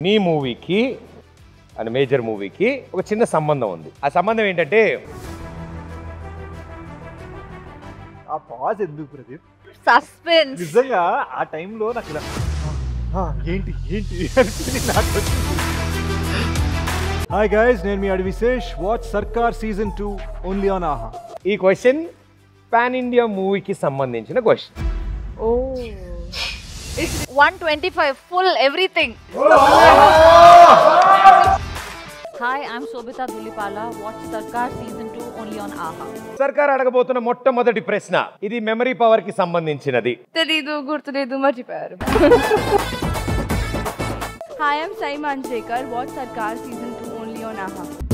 మీ మూవీకి and major మూవీకి ఒక చిన్న సంబంధం ఉంది. ఆ సంబంధం ఏంటంటే ఆ పాజ్ ఎందుకు ప్రదీప్? సస్పెన్స్ నిజంగా ఆ టైంలో నాకు ఇలా "ఆ, ఏంటి ఏంటి? అనిపించింది నాకు. హాయ్ గైస్ నేను మీ Adivi Sesh watch Sarkaar season two only on Aha ఈ క్వశ్చన్ పాన్ ఇండియా మూవీకి సంబంధించిన question oh. Twenty five full everything Hi, I'm Sobita Dulipala. Watch Sarkar Season 2 only on AHA. సర్కార్ అడగబోతున్న మొట్టమొదటి ప్రశ్న ఇది మెమరీ పవర్కి సంబంధించినది తెలీదు గుర్తులేదు మర్చిపోయారు Hi, I'm Sai Manjrekar. Watch Sarkar Season 2 only on AHA.